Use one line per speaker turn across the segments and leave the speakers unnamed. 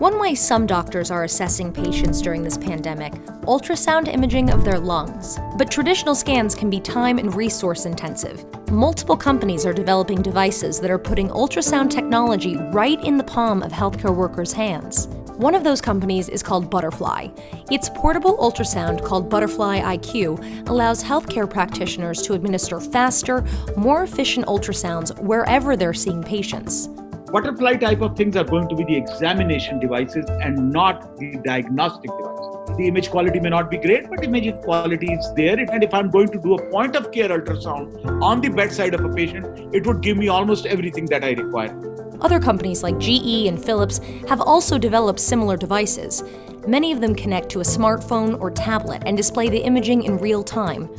One way some doctors are assessing patients during this pandemic ultrasound imaging of their lungs. But traditional scans can be time and resource intensive. Multiple companies are developing devices that are putting ultrasound technology right in the palm of healthcare workers' hands. One of those companies is called Butterfly. Its portable ultrasound, called Butterfly IQ, allows healthcare practitioners to administer faster, more efficient ultrasounds wherever they're seeing patients
butterfly type of things are going to be the examination devices and not the diagnostic devices. The image quality may not be great, but image quality is there. And if I'm going to do a point of care ultrasound on the bedside of a patient, it would give me almost everything that I require.
Other companies like GE and Philips have also developed similar devices. Many of them connect to a smartphone or tablet and display the imaging in real time,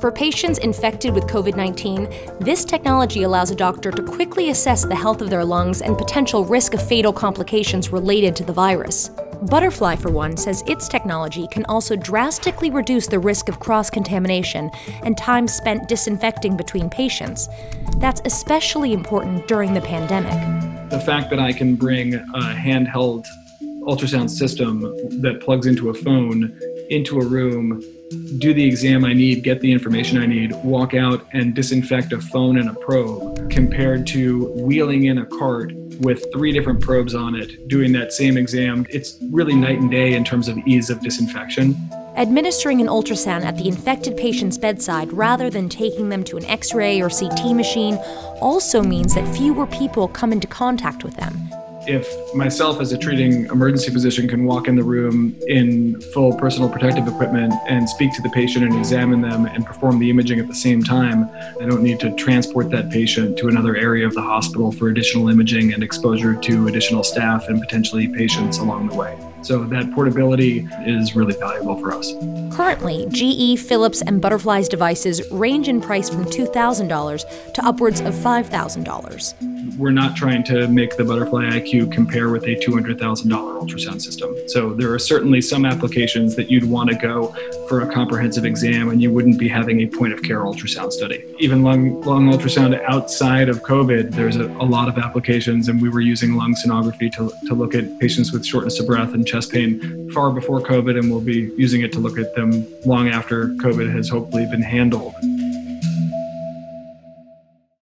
for patients infected with COVID 19, this technology allows a doctor to quickly assess the health of their lungs and potential risk of fatal complications related to the virus. Butterfly, for one, says its technology can also drastically reduce the risk of cross contamination and time spent disinfecting between patients. That's especially important during the pandemic.
The fact that I can bring a handheld ultrasound system that plugs into a phone into a room do the exam I need, get the information I need, walk out and disinfect a phone and a probe, compared to wheeling in a cart with three different probes on it, doing that same exam. It's really night and day in terms of ease of disinfection.
Administering an ultrasound at the infected patient's bedside rather than taking them to an x ray or CT machine also means that fewer people come into contact with them
if myself as a treating emergency physician can walk in the room in full personal protective equipment and speak to the patient and examine them and perform the imaging at the same time, I don't need to transport that patient to another area of the hospital for additional imaging and exposure to additional staff and potentially patients along the way. So that portability is really valuable for us.
Currently, GE, Philips, and Butterfly's devices range in price from $2,000 to upwards of $5,000.
We're not trying to make the Butterfly IQ compare with a $200,000 ultrasound system. So there are certainly some applications that you'd want to go for a comprehensive exam and you wouldn't be having a point of care ultrasound study. Even lung, lung ultrasound outside of COVID, there's a, a lot of applications, and we were using lung sonography to, to look at patients with shortness of breath and chest pain far before COVID, and we'll be using it to look at them long after COVID has hopefully been handled.